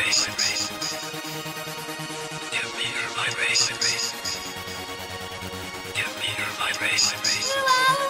vibration. Give me your my vibration. Give me your my vibration.